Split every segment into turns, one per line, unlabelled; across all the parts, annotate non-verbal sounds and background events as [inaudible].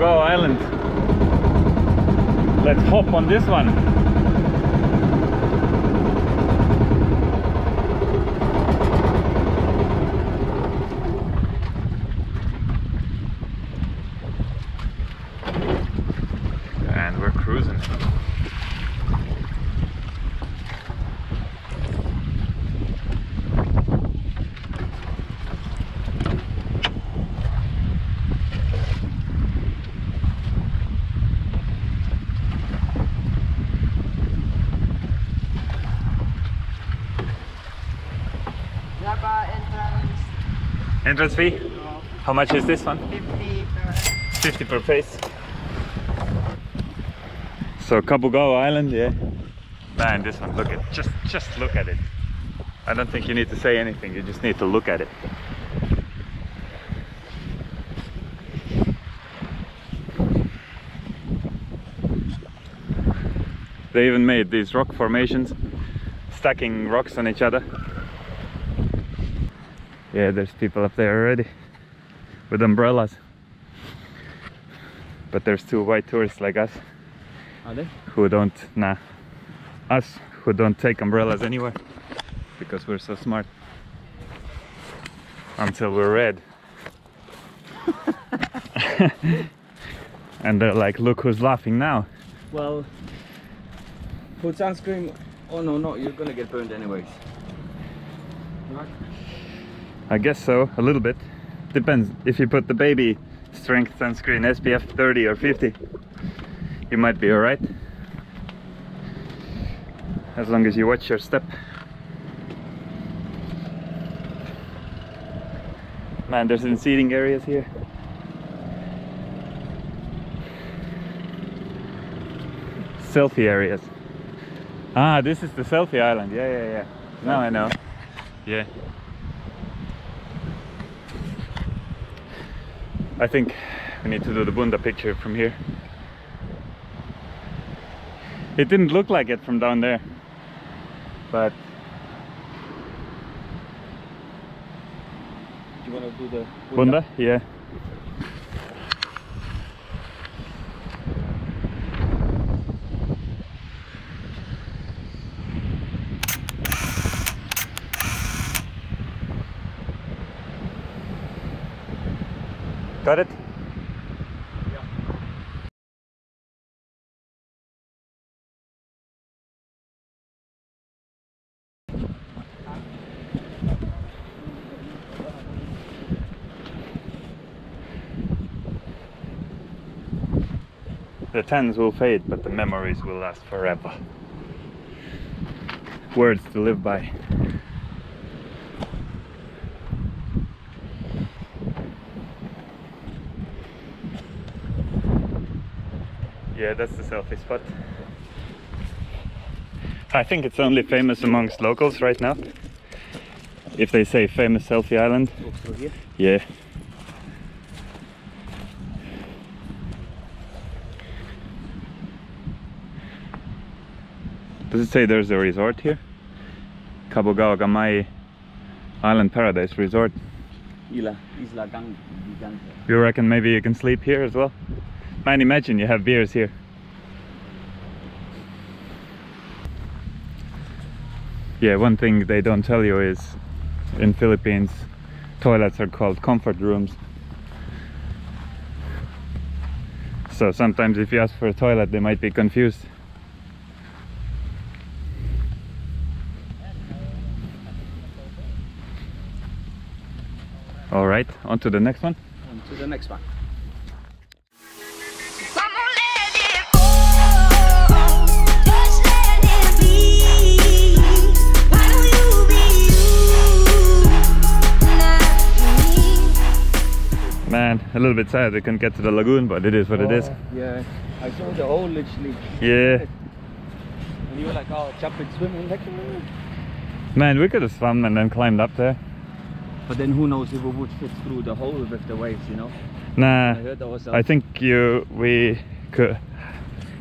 Cabugao Island. Let's hop on this one. And we're cruising.
Jabba entrance
Entrance fee? How much is this one?
50 per
50 per face. So Cabugao Island, yeah. Man, this one, look at just just look at it. I don't think you need to say anything, you just need to look at it. They even made these rock formations, stacking rocks on each other. Yeah, there's people up there already with umbrellas. But there's two white tourists like us
Are they?
who don't, nah, us who don't take umbrellas anywhere because we're so smart. Until we're red. [laughs] and they're like, look who's laughing now.
Well, put sunscreen. Oh no, no, you're gonna get burned anyways. Right?
I guess so, a little bit. Depends if you put the baby strength sunscreen SPF 30 or 50, you might be alright. As long as you watch your step. Man, there's some seating areas here. Selfie areas. Ah, this is the selfie island. Yeah, yeah, yeah. Now I know. Yeah. I think we need to do the Bunda picture from here. It didn't look like it from down there, but
Do you wanna do the
Bunda, yeah. Got it? The tens will fade, but the memories will last forever. Words to live by. Yeah, that's the selfie spot. I think it's only famous amongst locals right now. If they say famous selfie island,
here.
yeah. Does it say there's a resort here? Cabugao Gamay Island Paradise Resort.
Isla, Isla Gang, Gigante.
You reckon maybe you can sleep here as well? Man, imagine you have beers here. Yeah, one thing they don't tell you is in Philippines, toilets are called comfort rooms. So sometimes if you ask for a toilet, they might be confused. All right, on to the next one.
On to the next one.
A little bit sad we couldn't get to the lagoon, but it is what it is.
Oh, Yeah, I saw the hole literally.
Yeah.
And you were like, oh, jump and swim. I'm like, "Mm."
Man, we could have swum and then climbed up there.
But then who knows if we would fit through the hole with the waves, you know?
Nah,
I heard there was a
I think you we could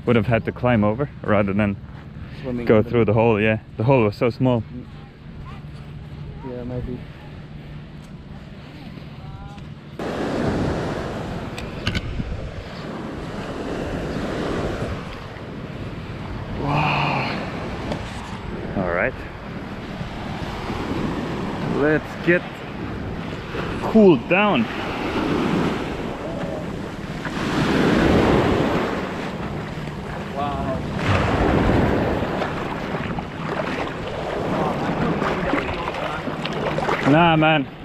would have had to climb over rather than
swimming
go through the hole. Yeah, the hole was so small.
Yeah, maybe.
get cooled down.
Wow.
Nah, man.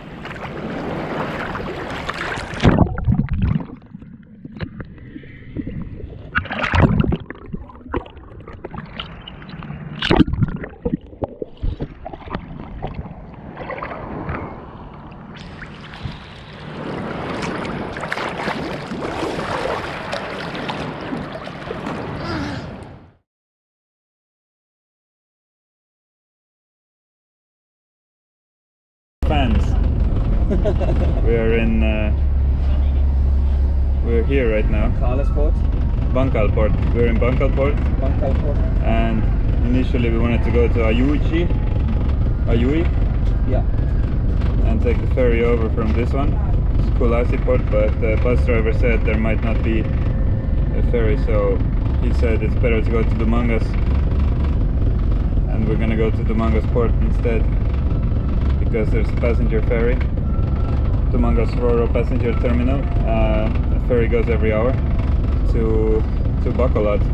Fans. [laughs] we are in. Uh, we're here right now.
Carlesport,
Bancalport. We're in Bancalport,
Bancalport.
and initially we wanted to go to Ayuichi, Ajuy,
Yeah.
and take the ferry over from this one, it's Culasi port. But the bus driver said there might not be a ferry, so he said it's better to go to Dumangas, and we're gonna go to Dumangas port instead because there's a passenger ferry. Dumangas Roro passenger terminal. Uh, a ferry goes every hour to to Bacolod